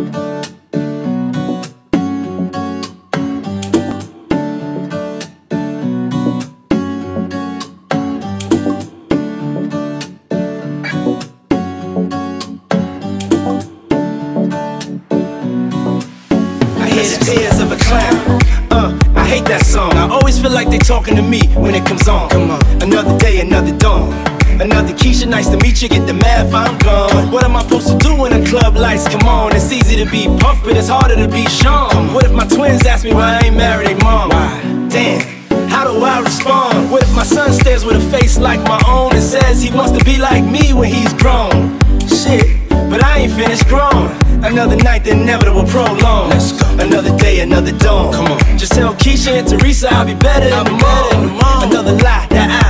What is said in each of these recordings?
I hear the tears of a clown. Uh, I hate that song. I always feel like they talking to me when it comes on. Come on. Another day, another dawn. Another Keisha, nice to meet you. Get the math, I'm gone. What am I supposed to do when the club lights come on? It's easy to be Puff, but it's harder to be Sean. What if my twins ask me why I ain't married a mom? Why? Damn. How do I respond? What if my son stares with a face like my own and says he wants to be like me when he's grown? Shit, but I ain't finished growing. Another night, the inevitable prolong. Let's go. Another day, another dawn. Come on. Just tell Keisha and Teresa I'll be better in the morning. Another lie that I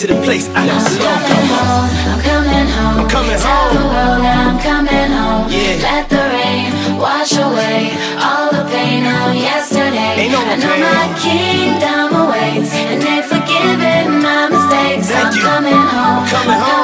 to get back to the place I I'm belong. coming home, I'm coming home. I'm coming Tell home. the world that I'm coming home. Yeah. Let the rain wash away all the pain of yesterday. Ain't no I know pain. my kingdom awaits, and they've forgiven my mistakes. Thank I'm you. coming home, I'm coming I'm home. coming home.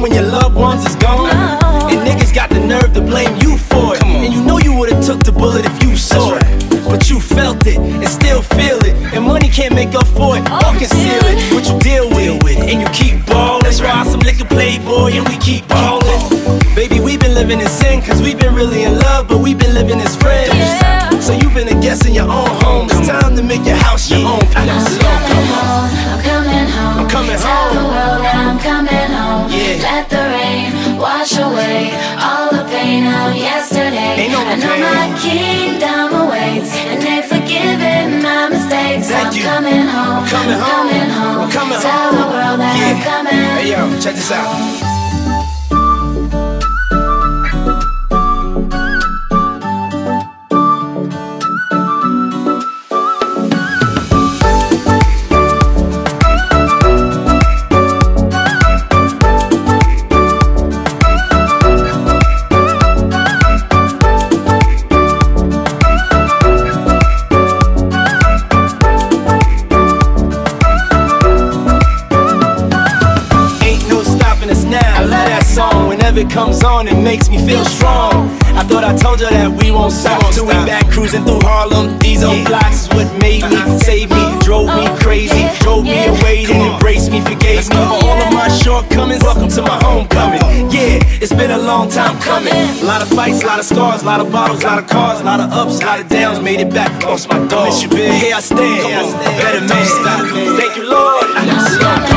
Really when your loved ones is gone? No. And niggas got the nerve to blame you for it. And you know you would've took the bullet if you saw it. But you felt it and still feel it. And money can't make up for it oh, or conceal it. But you deal with it and you keep ballin'. Ride some liquor playboy and we keep ballin'. Baby, we've been living in sin cause we been really in love, but we've been living as friends. Yeah. So you've been a guest in your own home. Know my kingdom awaits, and they've forgiven my mistakes. Thank I'm you. coming home, I'm coming home. coming home. I'm coming Tell home. the world that I'm coming. Hey yo, check this out. It comes on, it makes me feel strong. I thought I told you that we won't stop till we back cruising through Harlem. These old blocks is what made me, saved me, drove me crazy, drove me away, then embraced me, forgave me for all of my shortcomings. Welcome to my homecoming. Yeah, it's been a long time coming. A lot of fights, a lot of scars, a lot of bottles, a lot of cars, a lot of ups, a lot of downs. Made it back, lost my dog. Miss you, big. Here I stand, better man. Thank you, Lord.